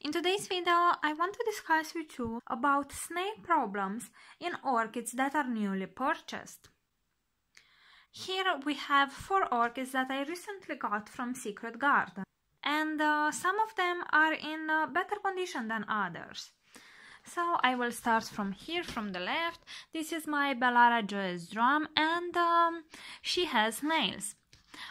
In today's video, I want to discuss with you about snail problems in orchids that are newly purchased. Here we have four orchids that I recently got from Secret Garden and uh, some of them are in uh, better condition than others. So I will start from here, from the left. This is my Bellara Joyous Drum and um, she has nails.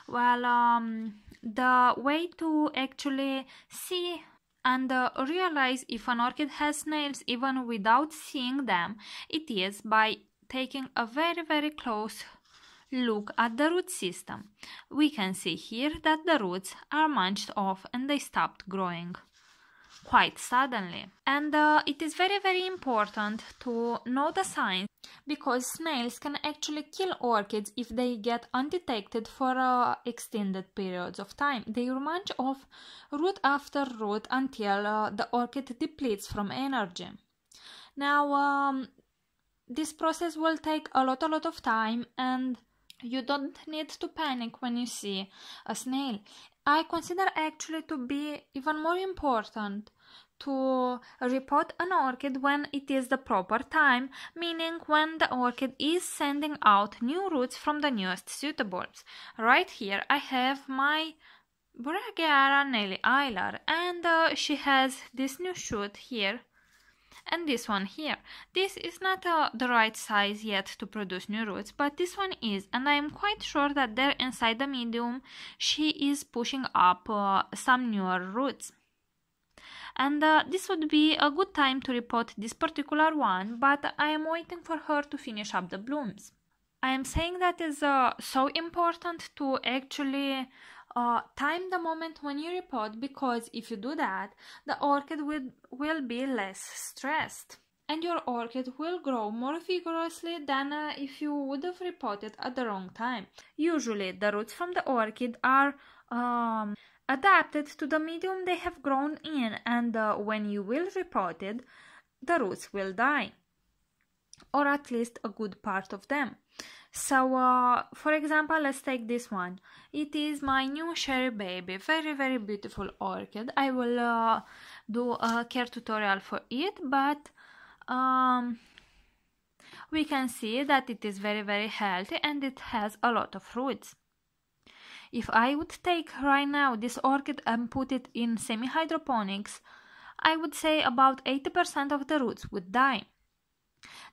Well, um, the way to actually see and uh, realize if an orchid has nails even without seeing them, it is by taking a very very close look at the root system. We can see here that the roots are munched off and they stopped growing quite suddenly. And uh, it is very very important to know the signs because snails can actually kill orchids if they get undetected for uh, extended periods of time. They munch off root after root until uh, the orchid depletes from energy. Now, um, this process will take a lot, a lot of time, and you don't need to panic when you see a snail. I consider actually to be even more important to report an orchid when it is the proper time, meaning when the orchid is sending out new roots from the newest pseudobulbs. Right here I have my Burrageara Nelly Isler and uh, she has this new shoot here and this one here. This is not uh, the right size yet to produce new roots, but this one is, and I am quite sure that there inside the medium she is pushing up uh, some newer roots. And uh, this would be a good time to repot this particular one, but I am waiting for her to finish up the blooms. I am saying that is uh, so important to actually uh, time the moment when you repot because if you do that, the orchid will, will be less stressed and your orchid will grow more vigorously than uh, if you would have repotted at the wrong time. Usually, the roots from the orchid are um, adapted to the medium they have grown in, and uh, when you will repot it, the roots will die, or at least a good part of them. So, uh, for example, let's take this one. It is my new Sharry Baby, very, very beautiful orchid. I will uh, do a care tutorial for it, but um, we can see that it is very, very healthy and it has a lot of roots. If I would take right now this orchid and put it in semi-hydroponics, I would say about 80% of the roots would die.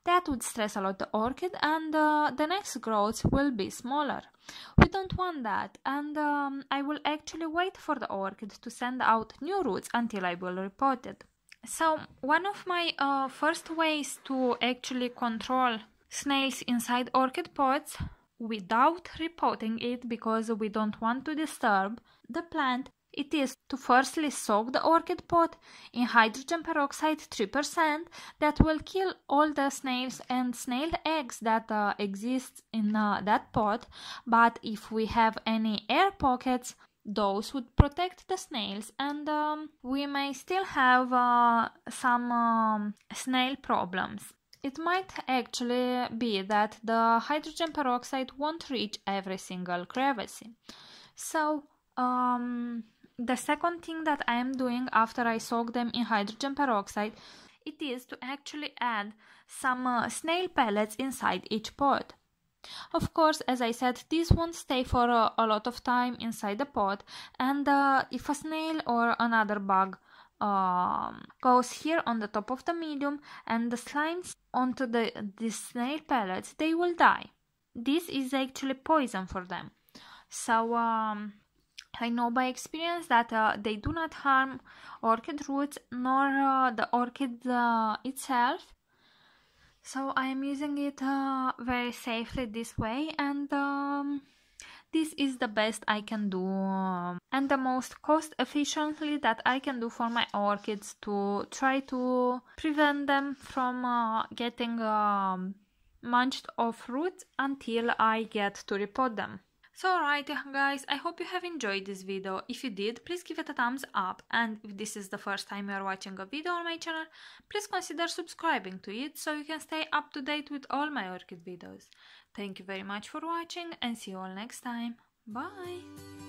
That would stress a lot the orchid and uh, the next growth will be smaller. We don't want that and um, I will actually wait for the orchid to send out new roots until I will repot it. So one of my uh, first ways to actually control snails inside orchid pots without repotting it because we don't want to disturb the plant. It is to firstly soak the orchid pot in hydrogen peroxide 3% that will kill all the snails and snail eggs that uh, exist in uh, that pot. But if we have any air pockets those would protect the snails and um, we may still have uh, some um, snail problems it might actually be that the hydrogen peroxide won't reach every single crevice so um, the second thing that I am doing after I soak them in hydrogen peroxide it is to actually add some uh, snail pellets inside each pot. Of course, as I said, this won't stay for uh, a lot of time inside the pot and uh, if a snail or another bug um, goes here on the top of the medium and the slimes onto the, the snail pellets, they will die. This is actually poison for them. So um, I know by experience that uh, they do not harm orchid roots nor uh, the orchid uh, itself. So I am using it uh, very safely this way and um, this is the best I can do um, and the most cost efficiently that I can do for my orchids to try to prevent them from uh, getting um, munched off roots until I get to repot them. So alright guys, I hope you have enjoyed this video. If you did, please give it a thumbs up and if this is the first time you are watching a video on my channel, please consider subscribing to it so you can stay up to date with all my orchid videos. Thank you very much for watching and see you all next time. Bye!